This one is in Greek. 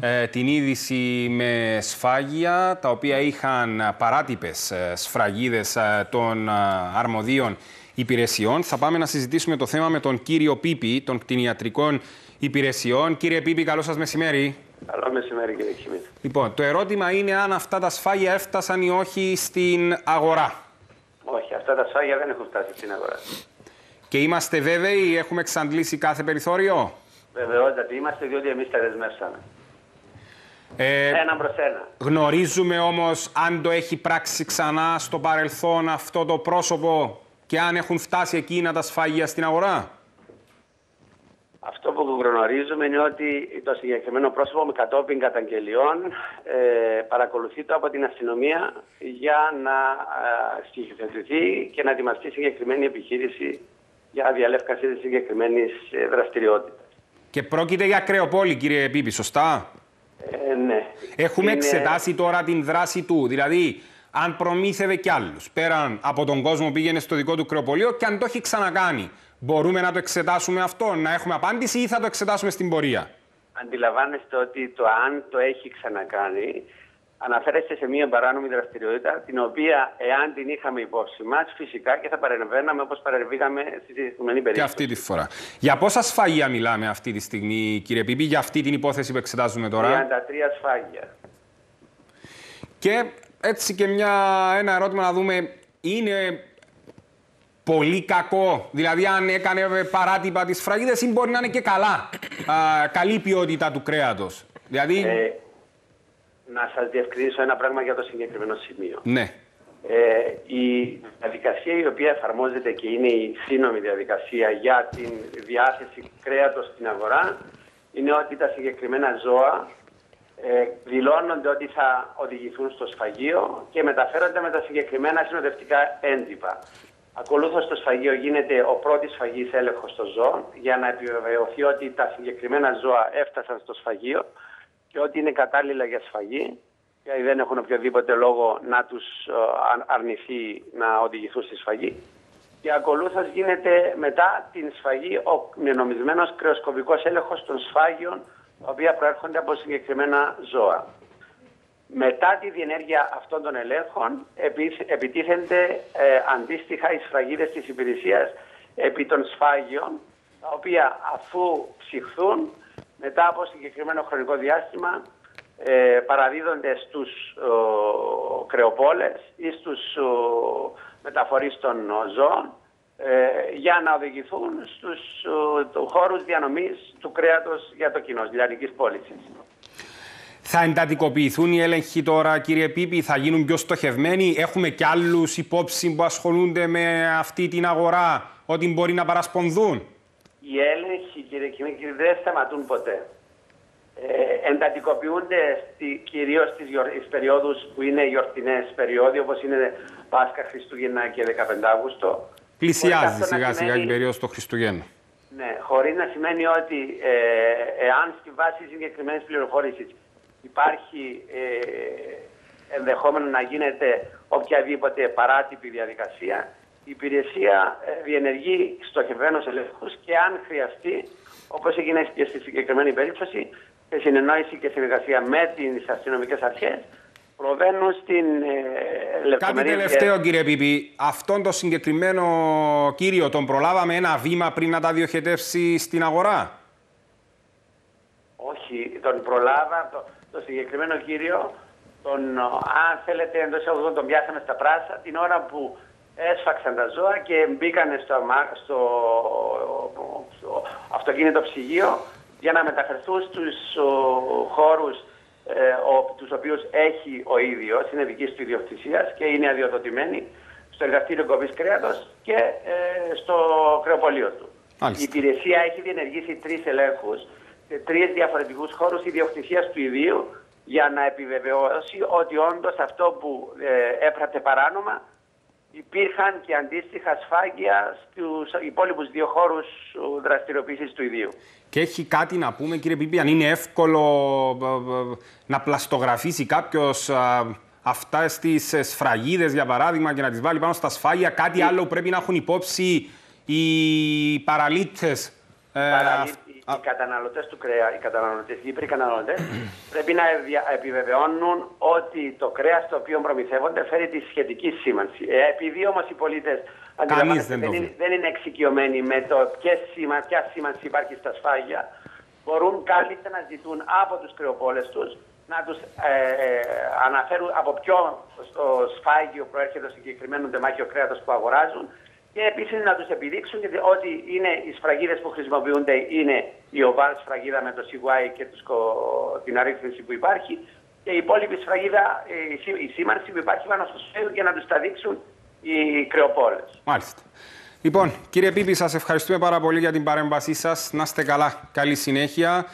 ε, την είδηση με σφάγια, τα οποία είχαν παράτυπες ε, σφραγίδες ε, των αρμοδίων υπηρεσιών. Θα πάμε να συζητήσουμε το θέμα με τον κύριο Πίπη των κτηνιατρικών υπηρεσιών. Κύριε Πίπη, καλό σας μεσημέρι. Καλό μεσημέρι κύριε Χιμίτ. Λοιπόν, το ερώτημα είναι αν αυτά τα σφάγια έφτασαν ή όχι στην αγορά. Όχι, αυτά τα σφάγια δεν έχουν φτάσει στην αγορά. Και είμαστε βέβαιοι, έχουμε εξαντλήσει κάθε περιθώριο; Βεβαιότατα είμαστε, διότι εμείς τα δεσμεύσαμε. Ε, ένα προς ένα. Γνωρίζουμε όμως αν το έχει πράξει ξανά στο παρελθόν αυτό το πρόσωπο και αν έχουν φτάσει εκείνα τα σφάγια στην αγορά. Αυτό που γνωρίζουμε είναι ότι το συγκεκριμένο πρόσωπο με κατόπιν καταγγελιών ε, παρακολουθεί από την αστυνομία για να ε, και να ετοιμαστεί συγκεκριμένη επιχείρηση για διαλεύκαση της συγκεκριμένης ε, δραστηριότητας. Και πρόκειται για κρεοπόλη, κύριε Επίπη, σωστά; Ε, ναι. Έχουμε είναι... εξετάσει τώρα την δράση του. Δηλαδή, αν προμήθευε κι άλλους πέραν από τον κόσμο πήγαινε στο δικό του κρεοπολείο και αν το έχει ξανακάνει. Μπορούμε να το εξετάσουμε αυτό, να έχουμε απάντηση ή θα το εξετάσουμε στην πορεία; Αντιλαμβάνεστε ότι το αν το έχει ξανακάνει αναφέρεστε σε μια παράνομη δραστηριότητα, την οποία εάν την είχαμε υπόψη μας, φυσικά και θα παρεμβαίναμε όπως παρεμβήκαμε στη συγκεκριμένη περίπτωση. Και αυτή τη φορά. Για πόσα σφαγεία μιλάμε αυτή τη στιγμή, κύριε Πίπη, για αυτή την υπόθεση που εξετάζουμε τώρα; 33 σφάγια. Και έτσι και μια, ένα ερώτημα να δούμε, είναι πολύ κακό, δηλαδή αν έκανε παράτυπα τις φραγίδες ή μπορεί να είναι και καλά, α, καλή ποιότητα του κρέατος; Δηλαδή... Ε, να σας διευκρινίσω ένα πράγμα για το συγκεκριμένο σημείο. Ναι. Ε, η διαδικασία η οποία εφαρμόζεται και είναι η σύνομη διαδικασία για την διάθεση κρέατος στην αγορά είναι ότι τα συγκεκριμένα ζώα ε, δηλώνονται ότι θα οδηγηθούν στο σφαγείο και μεταφέρονται με τα συγκεκριμένα συνοδευτικά έντυπα. Ακολούθως στο σφαγείο γίνεται ο πρώτης σφαγής έλεγχος των ζώων για να επιβεβαιωθεί ότι τα συγκεκριμένα ζώα έφτασαν στο σφαγείο και ότι είναι κατάλληλα για σφαγή και δεν έχουν οποιοδήποτε λόγο να τους ε, αρνηθεί να οδηγηθούν στη σφαγή. Και ακολούθως γίνεται μετά την σφαγή ο νομισμένος κρεοσκοπικός έλεγχος των σφάγιων τα οποία προέρχονται από συγκεκριμένα ζώα. Μετά τη διενέργεια αυτών των ελέγχων επιτίθενται ε, αντίστοιχα οι σφραγίδες της υπηρεσίας επί των σφάγιων τα οποία αφού ψυχθούν μετά από συγκεκριμένο χρονικό διάστημα ε, παραδίδονται στους ο, κρεοπόλες ή στους ο, μεταφορείς των ζώων ε, για να οδηγηθούν στους ο, χώρους διανομής του κρέατος για το κοινό, λιανικής πώλησης. Θα εντατικοποιηθούν οι έλεγχοι τώρα, κύριε Πίπη, θα γίνουν πιο στοχευμένοι. Έχουμε κι άλλους υπόψη που ασχολούνται με αυτή την αγορά, ότι μπορεί να παρασπονδούν; Οι έλεγχοι, κύριε Κιμίκη, δεν σταματούν ποτέ. Ε, εντατικοποιούνται στη, κυρίως στις, στις περιόδους που είναι γιορτινές περιόδοι, όπως είναι Πάσχα, Χριστούγεννα και 15 Αύγουστο. Πλησιάζει σιγά σιγά η περίοδος των Χριστουγέννων. Ναι, χωρίς να σημαίνει ότι ε, εάν στη βάση συγκεκριμένη πληροφόρηση υπάρχει ε, ενδεχόμενο να γίνεται οποιαδήποτε παράτυπη διαδικασία, η υπηρεσία ε, διενεργεί στοχευμένους ελέγχους και αν χρειαστεί, όπως έγινε και στη συγκεκριμένη περίπτωση, σε συνεννόηση και συνεργασία με τις αστυνομικές αρχές, προβαίνουν στην ε, λεπτομερή... Κάτι τελευταίο κύριε Πίπη, αυτόν το συγκεκριμένο κύριο τον προλάβαμε ένα βήμα πριν να τα διοχετεύσει στην αγορά; Όχι, τον προλάβα, το, το συγκεκριμένο κύριο, τον, αν θέλετε εντός αγωγών τον πιάσαμε στα πράσα την ώρα που έσφαξαν τα ζώα και μπήκαν στο, στο, στο αυτοκίνητο ψυγείο για να μεταφερθούν στους χώρους ε, ο, τους οποίους έχει ο ίδιος, είναι δική του ιδιοκτησίας και είναι αδειοδοτημένη στο εργαστήριο κοπής κρέατος και ε, στο κρεοπολείο του. Η υπηρεσία έχει διενεργήσει τρεις ελέγχους σε τρεις διαφορετικούς χώρους ιδιοκτησίας του ιδίου για να επιβεβαιώσει ότι όντως αυτό που ε, έπρατε παράνομα υπήρχαν και αντίστοιχα σφάγια στους υπόλοιπους δύο χώρους δραστηριοποίησης του ιδίου. Και έχει κάτι να πούμε κύριε Πίπη, αν είναι εύκολο να πλαστογραφήσει κάποιος αυτά στις σφραγίδες για παράδειγμα και να τις βάλει πάνω στα σφάγια, κάτι άλλο που πρέπει να έχουν υπόψη οι παραλίτες ε, οι καταναλωτές του κρέα, οι καταναλωτές, οι Κύπροι καταναλωτές πρέπει να επιβεβαιώνουν ότι το κρέας το οποίο προμηθεύονται φέρει τη σχετική σήμανση. Ε, επειδή όμως οι πολίτες δεν, δεν, είναι, δεν είναι εξοικειωμένοι με το ποια σήμανση, ποια σήμανση υπάρχει στα σφάγια, μπορούν καλύτερα να ζητούν από τους κρεοπόλες τους να τους ε, ε, αναφέρουν από ποιο στο σφάγιο προέρχεται το συγκεκριμένος τεμάχιο κρέατος που αγοράζουν και επίσης να τους επιδείξουν ότι είναι οι σφραγίδες που χρησιμοποιούνται είναι η οβάλ σφραγίδα με το CY και την αρρύθμιση που υπάρχει και η υπόλοιπη σφραγίδα, η, σήμανση που υπάρχει πάνω στο σφαίρο για να τους τα δείξουν οι κρεοπόλες. Μάλιστα. Λοιπόν, κύριε Πίπη, σας ευχαριστούμε πάρα πολύ για την παρέμβασή σας. Να είστε καλά. Καλή συνέχεια.